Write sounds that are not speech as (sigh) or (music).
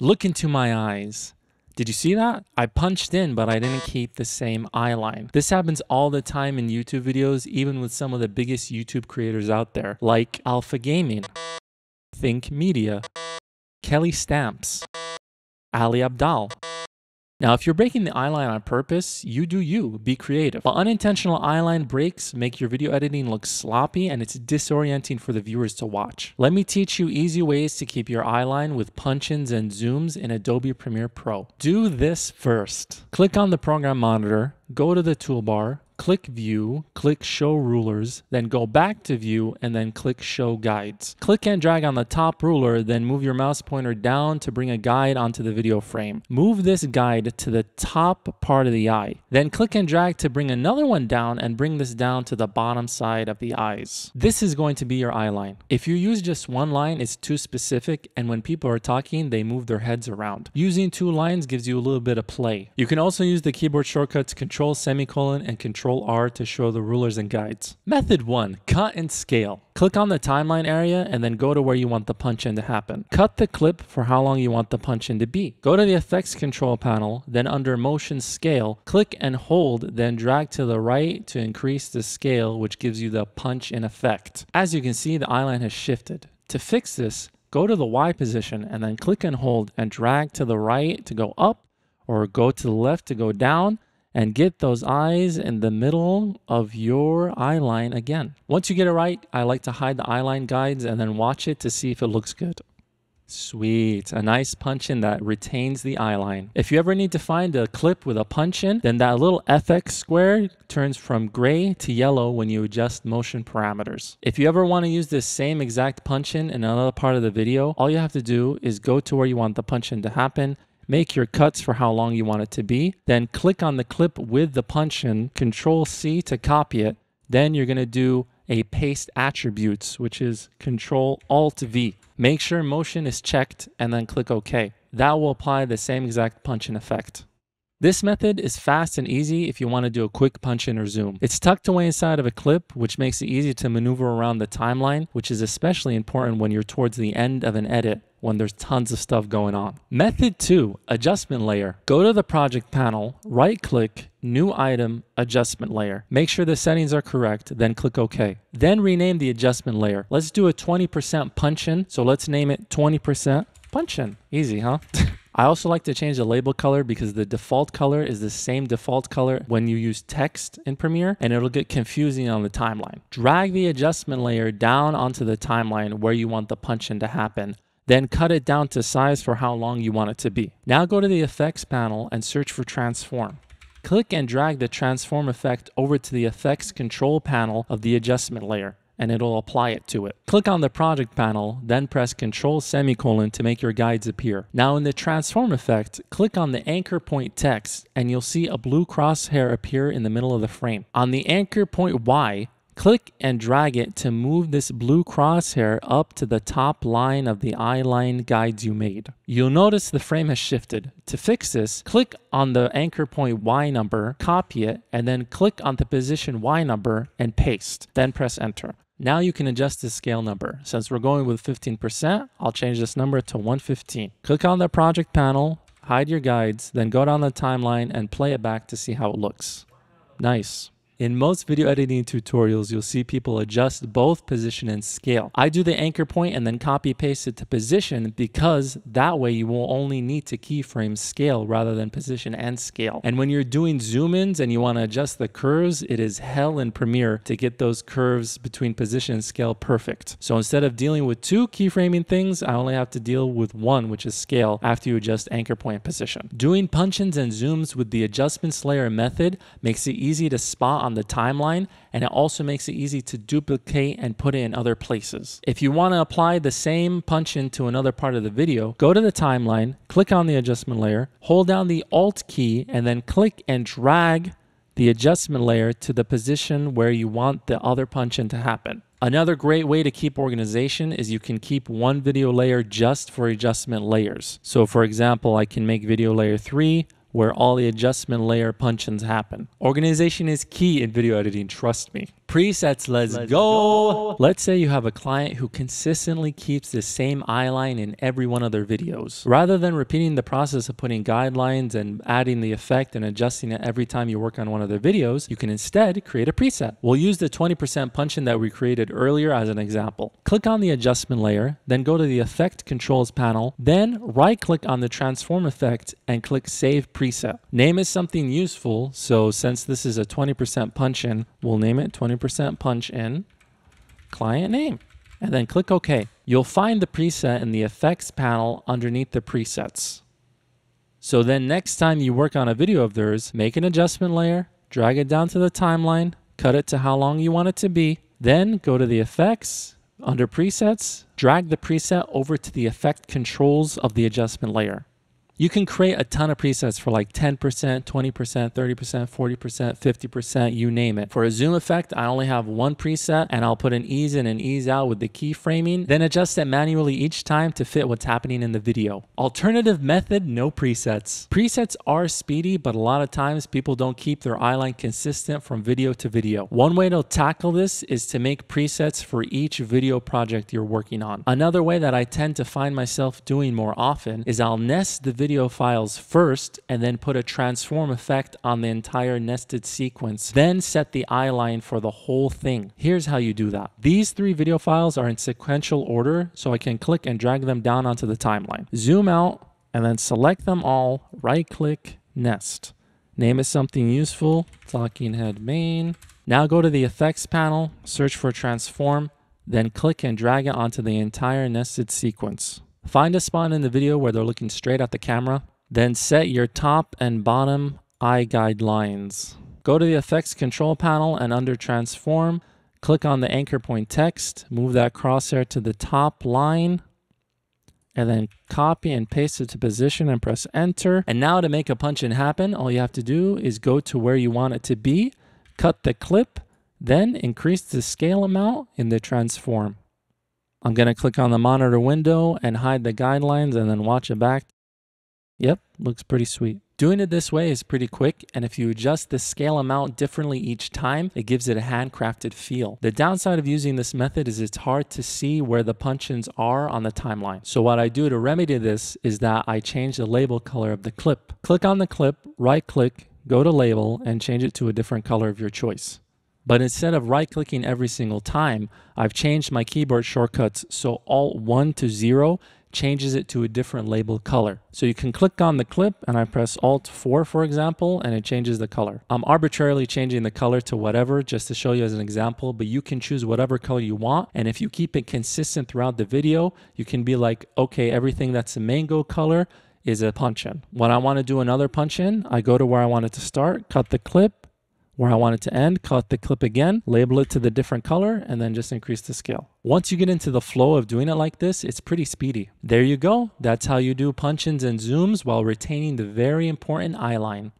Look into my eyes. Did you see that? I punched in, but I didn't keep the same eye line. This happens all the time in YouTube videos, even with some of the biggest YouTube creators out there, like Alpha Gaming, Think Media, Kelly Stamps, Ali Abdaal. Now, if you're breaking the eyeline on purpose, you do you, be creative. But unintentional eyeline breaks make your video editing look sloppy and it's disorienting for the viewers to watch. Let me teach you easy ways to keep your eyeline with punch-ins and zooms in Adobe Premiere Pro. Do this first. Click on the program monitor, go to the toolbar, click view, click show rulers, then go back to view and then click show guides. Click and drag on the top ruler, then move your mouse pointer down to bring a guide onto the video frame. Move this guide to the top part of the eye. Then click and drag to bring another one down and bring this down to the bottom side of the eyes. This is going to be your eye line. If you use just one line, it's too specific and when people are talking, they move their heads around. Using two lines gives you a little bit of play. You can also use the keyboard shortcuts control semicolon and control Control R to show the rulers and guides. Method 1. Cut and scale. Click on the timeline area and then go to where you want the punch in to happen. Cut the clip for how long you want the punch in to be. Go to the effects control panel, then under motion scale, click and hold, then drag to the right to increase the scale, which gives you the punch in effect. As you can see, the eyeline has shifted. To fix this, go to the Y position and then click and hold and drag to the right to go up or go to the left to go down and get those eyes in the middle of your eye line again. Once you get it right, I like to hide the eye line guides and then watch it to see if it looks good. Sweet, a nice punch in that retains the eye line. If you ever need to find a clip with a punch in, then that little FX square turns from gray to yellow when you adjust motion parameters. If you ever want to use this same exact punch in in another part of the video, all you have to do is go to where you want the punch in to happen make your cuts for how long you want it to be, then click on the clip with the punch in, control C to copy it. Then you're going to do a paste attributes, which is control alt V. Make sure motion is checked and then click OK. That will apply the same exact punch in effect. This method is fast and easy if you want to do a quick punch in or zoom. It's tucked away inside of a clip, which makes it easy to maneuver around the timeline, which is especially important when you're towards the end of an edit when there's tons of stuff going on. Method two, adjustment layer. Go to the project panel, right click, new item, adjustment layer. Make sure the settings are correct, then click OK. Then rename the adjustment layer. Let's do a 20% punch in. So let's name it 20% punch in. Easy, huh? (laughs) I also like to change the label color because the default color is the same default color when you use text in Premiere and it'll get confusing on the timeline. Drag the adjustment layer down onto the timeline where you want the punch in to happen. Then cut it down to size for how long you want it to be. Now go to the effects panel and search for transform. Click and drag the transform effect over to the effects control panel of the adjustment layer and it'll apply it to it. Click on the project panel, then press Control semicolon to make your guides appear. Now in the transform effect, click on the anchor point text and you'll see a blue crosshair appear in the middle of the frame. On the anchor point Y, Click and drag it to move this blue crosshair up to the top line of the eye line guides you made. You'll notice the frame has shifted. To fix this, click on the anchor point Y number, copy it, and then click on the position Y number and paste. Then press enter. Now you can adjust the scale number. Since we're going with 15%, I'll change this number to 115. Click on the project panel, hide your guides, then go down the timeline and play it back to see how it looks. Nice. In most video editing tutorials, you'll see people adjust both position and scale. I do the anchor point and then copy paste it to position because that way you will only need to keyframe scale rather than position and scale. And when you're doing zoom ins and you want to adjust the curves, it is hell in Premiere to get those curves between position and scale perfect. So instead of dealing with two keyframing things, I only have to deal with one, which is scale after you adjust anchor point position. Doing punch-ins and zooms with the adjustments layer method makes it easy to spot on the timeline and it also makes it easy to duplicate and put it in other places. If you want to apply the same punch in to another part of the video, go to the timeline, click on the adjustment layer, hold down the Alt key and then click and drag the adjustment layer to the position where you want the other punch in to happen. Another great way to keep organization is you can keep one video layer just for adjustment layers. So for example, I can make video layer 3, where all the adjustment layer punch-ins happen. Organization is key in video editing, trust me. Presets, let's, go. Let's say you have a client who consistently keeps the same eyeline in every one of their videos. Rather than repeating the process of putting guidelines and adding the effect and adjusting it every time you work on one of their videos, you can instead create a preset. We'll use the 20% punch-in that we created earlier as an example. Click on the adjustment layer, then go to the effect controls panel, then right click on the transform effect and click save preset. Name is something useful, so since this is a 20% punch-in, we'll name it 20% punch-in client name and then click OK. You'll find the preset in the effects panel underneath the presets. So then next time you work on a video of theirs, make an adjustment layer, drag it down to the timeline, cut it to how long you want it to be, then go to the effects, under presets, drag the preset over to the effect controls of the adjustment layer. You can create a ton of presets for like 10%, 20%, 30%, 40%, 50%, you name it. For a zoom effect, I only have one preset and I'll put an ease in and ease out with the keyframing, then adjust it manually each time to fit what's happening in the video. Alternative method, no presets. Presets are speedy, but a lot of times people don't keep their eyeline consistent from video to video. One way to tackle this is to make presets for each video project you're working on. Another way that I tend to find myself doing more often is I'll nest the video video files first and then put a transform effect on the entire nested sequence. Then set the eyeline for the whole thing. Here's how you do that. These three video files are in sequential order, so I can click and drag them down onto the timeline. Zoom out and then select them all, right click, nest. Name it something useful, talking head main. Now go to the effects panel, search for transform, then click and drag it onto the entire nested sequence. Find a spot in the video where they're looking straight at the camera. Then set your top and bottom eye guidelines. Go to the effects control panel and under transform, click on the anchor point text, move that crosshair to the top line, and then copy and paste it to position and press enter. And now to make a punch-in happen, all you have to do is go to where you want it to be, cut the clip, then increase the scale amount in the transform. I'm going to click on the monitor window and hide the guidelines and then watch it back. Yep, looks pretty sweet. Doing it this way is pretty quick, and if you adjust the scale amount differently each time, it gives it a handcrafted feel. The downside of using this method is it's hard to see where the punch-ins are on the timeline. So what I do to remedy this is that I change the label color of the clip. Click on the clip, right click, go to label, and change it to a different color of your choice. But instead of right clicking every single time, I've changed my keyboard shortcuts so Alt 1 to 0 changes it to a different label color. So you can click on the clip and I press Alt 4 for example and it changes the color. I'm arbitrarily changing the color to whatever just to show you as an example but you can choose whatever color you want and if you keep it consistent throughout the video you can be like okay everything that's a mango color is a punch in. When I want to do another punch in I go to where I want it to start, cut the clip, where I want it to end, cut the clip again, label it to the different color, and then just increase the scale. Once you get into the flow of doing it like this, it's pretty speedy. There you go. That's how you do punch-ins and zooms while retaining the very important eyeline.